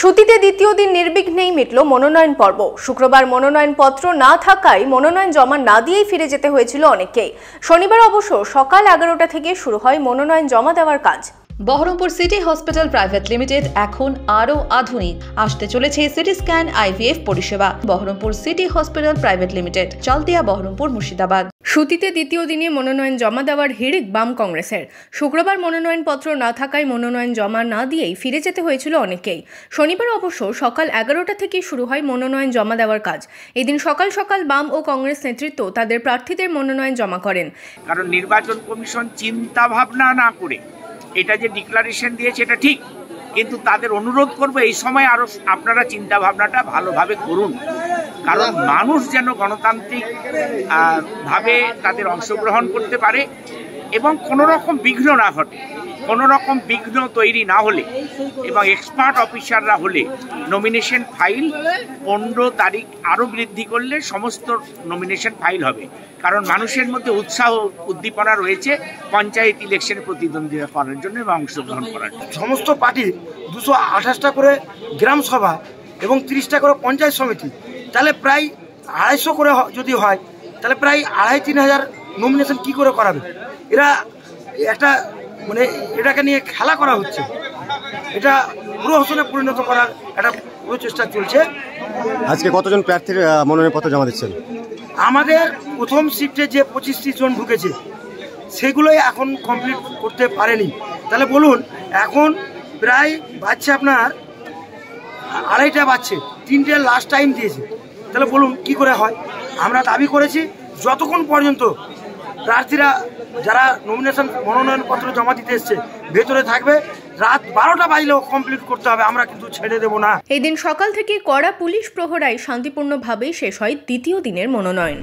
সুতিতে দ্বিতীয় দিন নির্বিঘ্নেই মিটল মনোনয়ন পর্ব। শুক্রবার মনোনয়নপত্র না থাকায় মনোনয়ন জমা না দিয়েই ফিরে যেতে হয়েছিল অনেককেই। শনিবার অবশ্য সকাল এগারোটা থেকে শুরু হয় মনোনয়ন জমা দেওয়ার কাজ। Baharampur city hospital private limited এখন আরও আধুনিক। আসতে চলেছে সিটি স্ক্যান আইভিএফ পরিষেবা। Baharampur city hospital private limited Chaltia Baharampur Murshidabad. সুতিতে দ্বিতীয় দিনে মনোনয়ন জমা দেওয়ার হিড়িক বাম কংগ্রেসের। শুক্রবার মনোনয়নপত্র না থাকায় মনোনয়ন জমা না দিয়েই ফিরে যেতে হয়েছিল অনেকেই। শনিবার অবশ্য সকাল এগারোটা থেকে শুরু হয় মনোনয়ন জমা দেওয়ার কাজ। এদিন সকাল সকাল বাম ও কংগ্রেস নেতৃত্ব তাদের প্রার্থীদের মনোনয়ন জমা করেন। কারণ নির্বাচন কমিশন চিন্তা ভাবনা না করে এটা যে ডিক্লারেশন দিয়েছে এটা ঠিক, কিন্তু তাদের অনুরোধ করব এই সময় আরও আপনারা চিন্তা ভাবনাটা ভালোভাবে করুন। কারণ মানুষ যেন গণতান্ত্রিক ভাবে তাদের অংশগ্রহণ করতে পারে। এবং কোনো রকম বিঘ্ন না ঘটে। কোনো রকম বিঘ্ন তৈরি না হলে এবং এক্সপার্ট অফিসাররা হলে নমিনেশন ফাইল পনেরো তারিখ আরও বৃদ্ধি করলে সমস্ত নমিনেশন ফাইল হবে। কারণ মানুষের মধ্যে উৎসাহ উদ্দীপনা রয়েছে পঞ্চায়েত ইলেকশনে প্রতিদ্বন্দ্বিতা করার জন্য এবং অংশগ্রহণ করার জন্য। সমস্ত পার্টির দুশো আঠাশটা করে গ্রাম সভা এবং তিরিশটা করে পঞ্চায়েত সমিতি, তাহলে প্রায় আড়াইশো করে যদি হয়, তাহলে প্রায় আড়াই তিন হাজার নমিনেশন কি করে করাবে? এরা একটা মানে এটাকে নিয়ে খেলা করা হচ্ছে। এটা পুরো হোসনে পরিণত করার একটা প্রচেষ্টা চলছে। আজকে কতজন প্রার্থীর মনোনয়নপত্র জমা দিচ্ছেন? আমাদের প্রথম শিফটে যে পঁচিশটি জন ঢুকেছে সেগুলোই এখন কমপ্লিট করতে পারেনি। তাহলে বলুন এখন প্রায় বাচ্চা আপনার আড়াইটা বাচ্চে তিনটে লাস্ট টাইম দিয়েছে। তাহলে বলুন কি করে হয়? আমরা দাবি করেছি যতক্ষণ পর্যন্ত প্রার্থীরা যারা নমিনেশন মনোনয়নপত্র জমা দিতে এসছে, ভেতরে থাকবে। রাত বারোটা বাজলেও কমপ্লিট করতে হবে, আমরা কিন্তু ছেড়ে দেব না। এই দিন সকাল থেকে কড়া পুলিশ প্রহরায় শান্তিপূর্ণভাবেই শেষ হয় দ্বিতীয় দিনের মনোনয়ন।